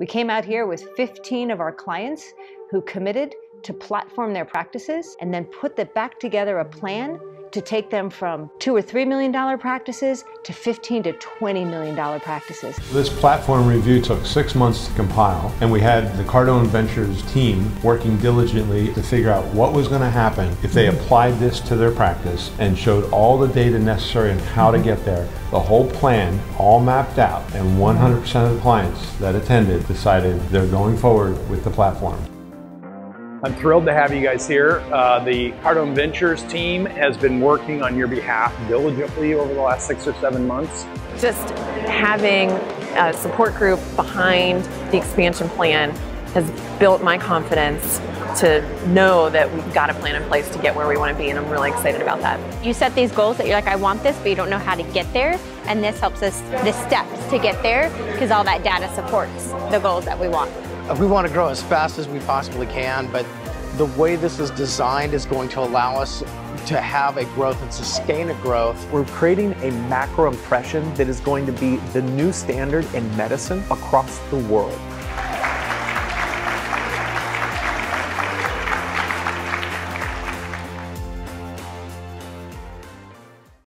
We came out here with 15 of our clients who committed to platform their practices and then put the back together a plan to take them from two or three million dollar practices to 15 to 20 million dollar practices. This platform review took six months to compile, and we had the Cardone Ventures team working diligently to figure out what was going to happen if they applied this to their practice and showed all the data necessary and how to get there. The whole plan, all mapped out, and 100% of the clients that attended decided they're going forward with the platform. I'm thrilled to have you guys here. Uh, the Cardone Ventures team has been working on your behalf diligently over the last six or seven months. Just having a support group behind the expansion plan has built my confidence to know that we've got a plan in place to get where we want to be, and I'm really excited about that. You set these goals that you're like, I want this, but you don't know how to get there, and this helps us, the steps to get there, because all that data supports the goals that we want. We want to grow as fast as we possibly can, but the way this is designed is going to allow us to have a growth and sustain a growth. We're creating a macro impression that is going to be the new standard in medicine across the world.